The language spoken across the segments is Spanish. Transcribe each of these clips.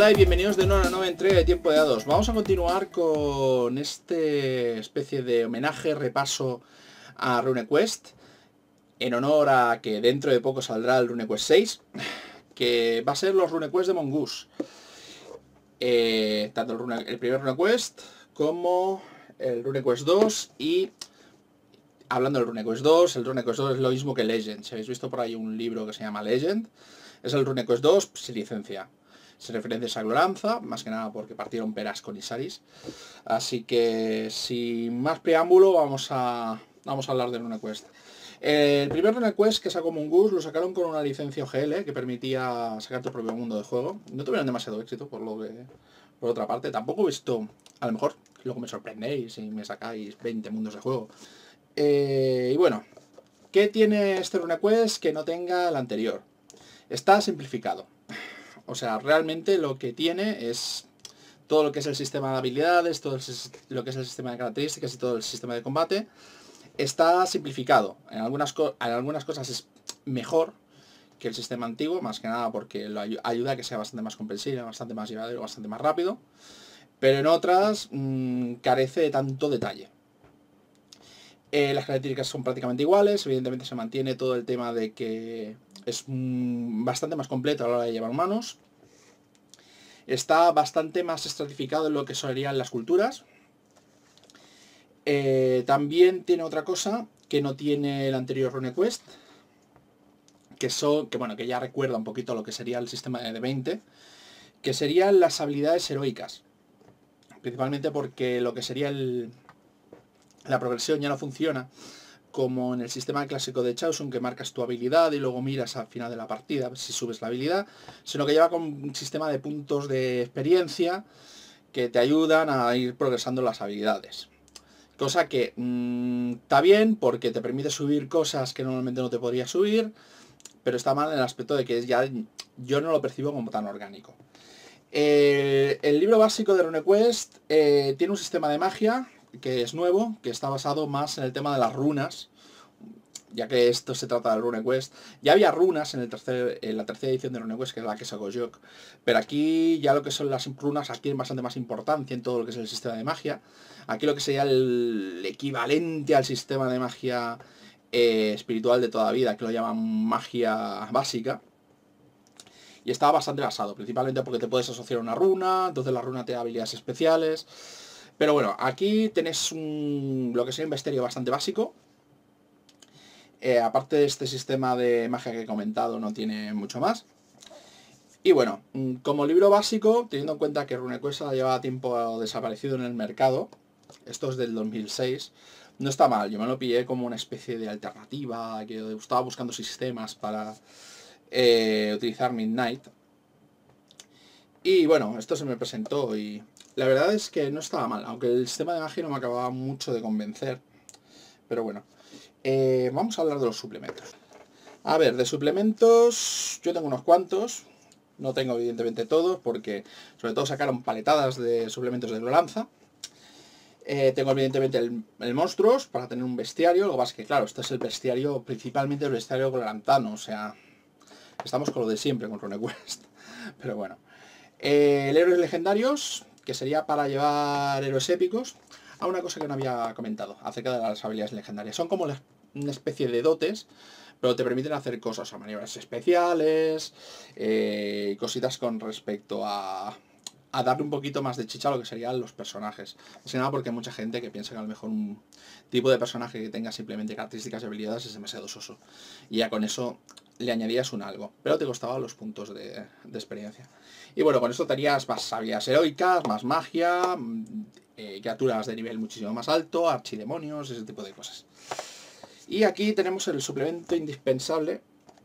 Hola y bienvenidos de nuevo a una nueva entrega de Tiempo de Dados. Vamos a continuar con este especie de homenaje, repaso a RuneQuest, en honor a que dentro de poco saldrá el RuneQuest 6, que va a ser los RuneQuest de Mongoose. Eh, tanto el, el primer RuneQuest como el RuneQuest 2 y hablando del RuneQuest 2, el RuneQuest 2 es lo mismo que Legend. Si habéis visto por ahí un libro que se llama Legend, es el RuneQuest 2 sin licencia. Se referencia a Gloranza, más que nada porque partieron peras con Isaris. Así que sin más preámbulo vamos a, vamos a hablar de RuneQuest. El primer RuneQuest que sacó Mongoose lo sacaron con una licencia OGL que permitía sacar tu propio mundo de juego. No tuvieron demasiado éxito por lo que... Por otra parte, tampoco he visto... A lo mejor luego me sorprendéis y me sacáis 20 mundos de juego. Eh, y bueno, ¿qué tiene este RuneQuest que no tenga el anterior? Está simplificado. O sea, realmente lo que tiene es todo lo que es el sistema de habilidades, todo lo que es el sistema de características y todo el sistema de combate. Está simplificado. En algunas, cosas es mejor que el sistema antiguo, más que nada porque lo ayuda a que sea bastante más comprensible, bastante más llevadero, bastante más rápido. Pero en otras mmm, carece de tanto detalle. Eh, las características son prácticamente iguales, evidentemente se mantiene todo el tema de que es mm, bastante más completo a la hora de llevar manos. Está bastante más estratificado en lo que serían las culturas. Eh, también tiene otra cosa que no tiene el anterior RuneQuest, que son, que bueno, que ya recuerda un poquito lo que sería el sistema de 20, que serían las habilidades heroicas. Principalmente porque lo que sería el, la progresión ya no funciona como en el sistema clásico de Chauson que marcas tu habilidad y luego miras al final de la partida si subes la habilidad, sino que lleva con un sistema de puntos de experiencia que te ayudan a ir progresando las habilidades. Cosa que mmm, está bien porque te permite subir cosas que normalmente no te podría subir, pero está mal en el aspecto de que ya yo no lo percibo como tan orgánico. Eh, el libro básico de RuneQuest eh, tiene un sistema de magia que es nuevo, que está basado más en el tema de las runas, ya que esto se trata del RuneQuest. Ya había runas en, el tercer, en la tercera edición de RuneQuest, que es la que sacó Jok, pero aquí ya lo que son las runas adquieren bastante más importancia en todo lo que es el sistema de magia. Aquí lo que sería el equivalente al sistema de magia eh, espiritual de toda vida, que lo llaman magia básica. Y está bastante basado, principalmente porque te puedes asociar a una runa, entonces la runa te da habilidades especiales. Pero bueno, aquí tenés un, lo que sería un bestiario bastante básico. Eh, aparte de este sistema de magia que he comentado, no tiene mucho más. Y bueno, mm, como libro básico, teniendo en cuenta que RuneQuest lleva tiempo desaparecido en el mercado, esto es del 2006, no está mal, yo me lo pillé como una especie de alternativa, que estaba buscando sistemas para eh, utilizar Midnight. Y bueno, esto se me presentó y la verdad es que no estaba mal, aunque el sistema de magia no me acababa mucho de convencer. Pero bueno, eh, vamos a hablar de los suplementos. A ver, de suplementos yo tengo unos cuantos. No tengo evidentemente todos porque sobre todo sacaron paletadas de suplementos de Gloranza. Eh, tengo evidentemente el, monstruos para tener un bestiario. Lo que que claro, este es el bestiario, principalmente el bestiario glorantano. O sea, estamos con lo de siempre con RuneQuest. Pero bueno. Eh, el héroes legendarios, que sería para llevar héroes épicos, a una cosa que no había comentado acerca de las habilidades legendarias. Son como una especie de dotes, pero te permiten hacer cosas, a maniobras especiales, eh, cositas con respecto a, a darle un poquito más de chicha a lo que serían los personajes. Más que nada porque hay mucha gente que piensa que a lo mejor un tipo de personaje que tenga simplemente características y habilidades es demasiado soso. Y ya con eso le añadías un algo, pero te costaba los puntos de, experiencia. Y bueno, con eso tenías más habilidades heroicas, más magia, mm, eh, criaturas de nivel muchísimo más alto, archidemonios, ese tipo de cosas. Y aquí tenemos el suplemento indispensable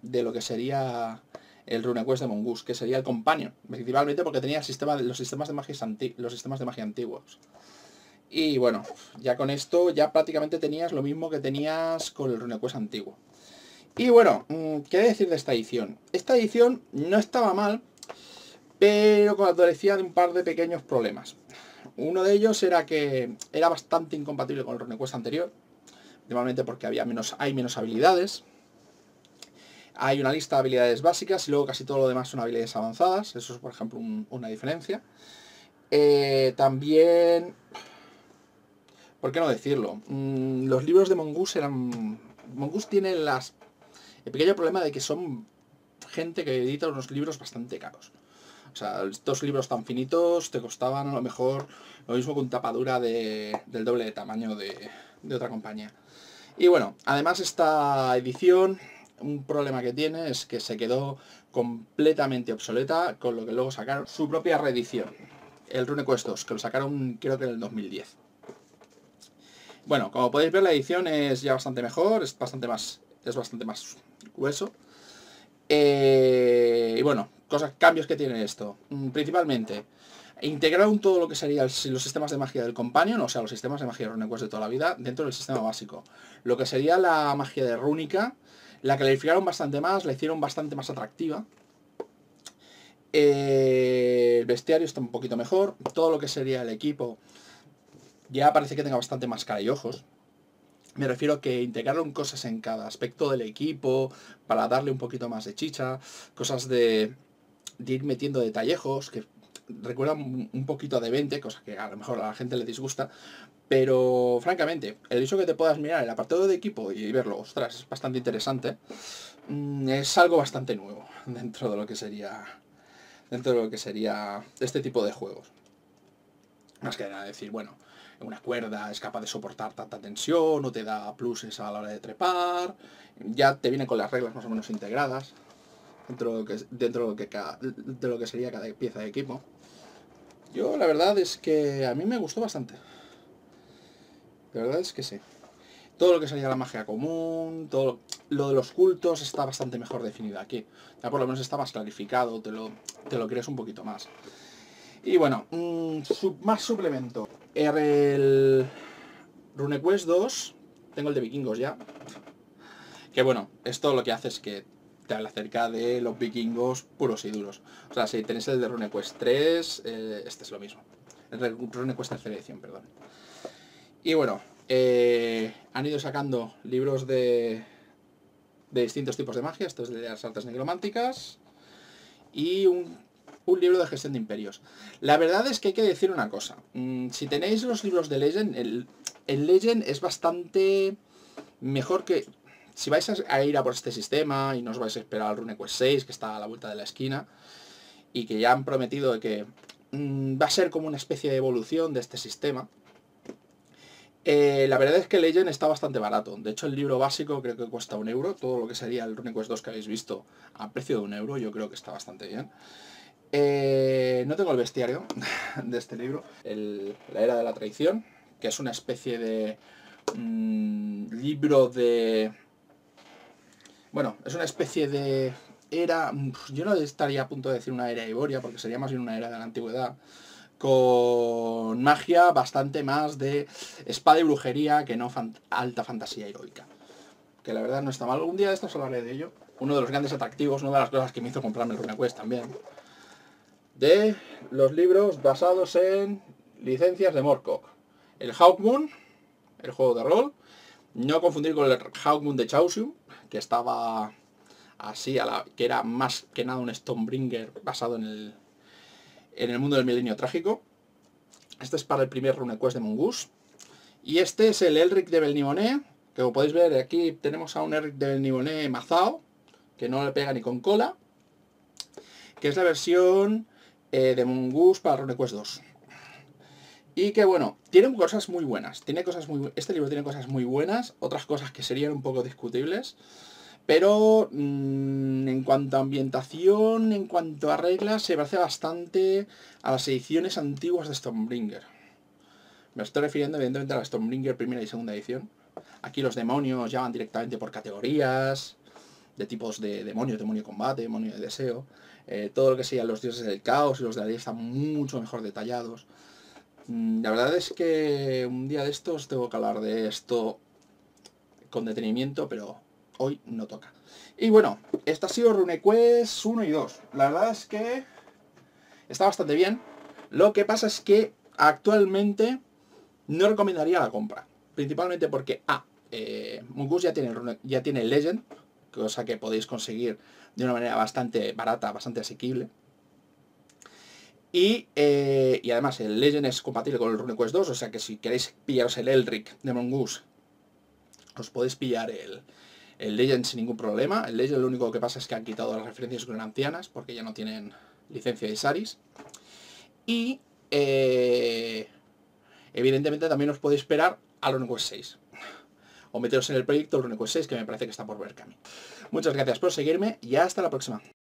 de lo que sería el RuneQuest de Mongoose, que sería el Companion, principalmente porque tenía el sistema, los, sistemas de magia los sistemas de magia antiguos. Y bueno, ya con esto ya prácticamente tenías lo mismo que tenías con el RuneQuest antiguo. Y bueno, mm, ¿qué decir de esta edición? Esta edición no estaba mal, pero adolecía de un par de pequeños problemas. Uno de ellos era que era bastante incompatible con el RuneQuest anterior, normalmente porque había menos, hay menos habilidades. Hay una lista de habilidades básicas y luego casi todo lo demás son habilidades avanzadas. Eso es, por ejemplo, una diferencia. Eh, también... ¿Por qué no decirlo? Mm, los libros de Mongoose eran... Mongoose tiene las... el pequeño problema de que son gente que edita unos libros bastante caros. O sea, estos libros tan finitos te costaban a lo mejor lo mismo con tapadura de, del doble de tamaño de, de otra compañía. Y bueno, además esta edición, un problema que tiene es que se quedó completamente obsoleta, con lo que luego sacaron su propia reedición, el RuneQuest 2, que lo sacaron creo que en el 2010. Bueno, como podéis ver la edición es ya bastante mejor, es bastante más, es bastante más grueso. Eh, y bueno, cosas, cambios que tiene esto. Mm, principalmente, integraron todo lo que serían los sistemas de magia del Companion, o sea, los sistemas de magia de RuneQuest de toda la vida, dentro del sistema básico. Lo que sería la magia de Rúnica, la clarificaron bastante más, la hicieron bastante más atractiva. Eh, el bestiario está un poquito mejor. Todo lo que sería el equipo ya parece que tenga bastante más cara y ojos. Me refiero a que integraron cosas en cada aspecto del equipo para darle un poquito más de chicha, cosas de, ir metiendo detallejos que recuerdan un poquito de 20, cosa que a lo mejor a la gente le disgusta, pero francamente, el hecho que te puedas mirar el apartado de equipo y verlo, ostras, es bastante interesante, mm, es algo bastante nuevo dentro de lo que sería dentro de lo que sería este tipo de juegos. Más que nada decir, bueno, una cuerda es capaz de soportar tanta tensión, no te da pluses a la hora de trepar, ya te viene con las reglas más o menos integradas dentro de lo que, dentro de lo que sería cada pieza de equipo. Yo la verdad es que a mí me gustó bastante. La verdad es que sí. Todo lo que sería la magia común, todo lo de los cultos está bastante mejor definido aquí. Ya por lo menos está más clarificado, te lo, te lo crees un poquito más. Y bueno, mm, más suplemento. El RuneQuest 2, tengo el de vikingos ya. Que bueno, esto lo que hace es que te habla acerca de los vikingos puros y duros. O sea, si tenéis el de RuneQuest 3, eh, este es lo mismo. El RuneQuest 3 edición, perdón. Y bueno, eh, han ido sacando libros de, de distintos tipos de magia. Esto es de las artes negrománticas. Y un un libro de gestión de imperios. La verdad es que hay que decir una cosa. Mm, si tenéis los libros de Legend, el, Legend es bastante mejor que... Si vais a ir a por este sistema y no os vais a esperar al RuneQuest 6, que está a la vuelta de la esquina, y que ya han prometido que mm, va a ser como una especie de evolución de este sistema, eh, la verdad es que Legend está bastante barato. De hecho, el libro básico creo que cuesta un euro. Todo lo que sería el RuneQuest 2 que habéis visto a precio de un euro, yo creo que está bastante bien. Eh, no tengo el bestiario de este libro, La Era de la Traición, que es una especie de mm, libro de... Bueno, es una especie de era... Yo no estaría a punto de decir una era iboria, porque sería más bien una era de la antigüedad, con magia bastante más de espada y brujería que no alta fantasía heroica. Que la verdad no está mal. Algún día de estos hablaré de ello. Uno de los grandes atractivos, una de las cosas que me hizo comprarme el RuneQuest también de los libros basados en licencias de Morcock. El Hawkmoon, el juego de rol, no confundir con el Hawkmoon de Chaosium, que estaba así, que era más que nada un Stonebringer basado en el, en el mundo del milenio trágico. Este es para el primer RuneQuest de Mongoose. Y este es el Elric de Belnimoné, que como podéis ver aquí tenemos a un Elric de Belnimoné mazao, que no le pega ni con cola, que es la versión eh, de para RuneQuest 2. Y que bueno, tiene cosas muy buenas. Tiene cosas muy, este libro tiene cosas muy buenas, otras cosas que serían un poco discutibles. Pero mm, en cuanto a ambientación, en cuanto a reglas, se parece bastante a las ediciones antiguas de Stonebringer. Me estoy refiriendo evidentemente a la Stonebringer primera y segunda edición. Aquí los demonios ya van directamente por categorías, de tipos de demonios, demonio de combate, demonio de deseo. Eh, todo lo que sean los dioses del caos y los de la ley están mucho mejor detallados. Mm, la verdad es que un día de estos tengo que hablar de esto con detenimiento, pero hoy no toca. Y bueno, esta ha sido RuneQuest 1 y 2. La verdad es que está bastante bien. Lo que pasa es que actualmente no recomendaría la compra. Principalmente porque, A, ah, eh, ya tiene, ya tiene Legend, cosa que podéis conseguir de una manera bastante barata, bastante asequible. Y, eh, y, además el Legend es compatible con el RuneQuest 2, o sea que si queréis pillaros el Elric de Mongoose, os podéis pillar el, el Legend sin ningún problema. El Legend lo único que pasa es que han quitado las referencias ancianas porque ya no tienen licencia de Saris. Y eh, evidentemente también os podéis esperar al RuneQuest 6. O meteros en el proyecto RuneQuest 6 que me parece que está por ver camino. Muchas gracias por seguirme y hasta la próxima.